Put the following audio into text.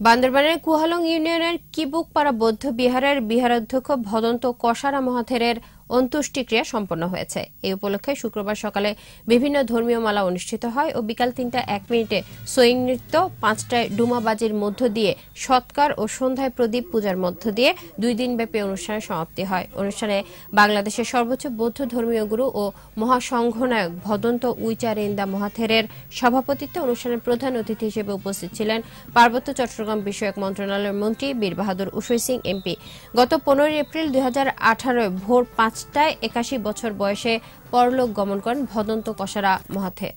বান্দরবানের কুহালং ইউনিয়নের কিবুকপাড়া বৌদ্ধ বিহারের বিহারাধ্যক্ষ ভদন্ত কষারা মহাথেরের অন্ত্যেষ্টিক্রিয়া সম্পন্ন হয়েছে। এই উপলক্ষে শুক্রবার সকালে বিভিন্ন ধর্মীয় মালা অনুষ্ঠিত হয় ও বিকাল তিনটা এক মিনিটে সোয়িং নৃত্য, পাঁচটায় ডুমাবাজির মধ্য দিয়ে সৎকার ও সন্ধ্যায় প্রদীপ পূজার মধ্য দিয়ে দুই দিনব্যাপী অনুষ্ঠানের সমাপ্তি হয়। অনুষ্ঠানে বাংলাদেশের সর্বোচ্চ বৌদ্ধ ধর্মীয় গুরু ও মহাসংঘনায়ক ভদন্ত উইচারেন্দা মহাথেরের সভাপতিত্বে অনুষ্ঠানের প্রধান অতিথি হিসেবে উপস্থিত ছিলেন পার্বত্য চট্টগ্রাম বিষয়ক মন্ত্রণালয়ের মন্ত্রী বীর বাহাদুর উষয় সিং, এমপি। গত পনেরোই এপ্রিল দুই ভোর পাঁচ পাঁচটায় একাশি বছর বয়সে পরলোক গমন করেন ভদন্ত কষারা মহাথের।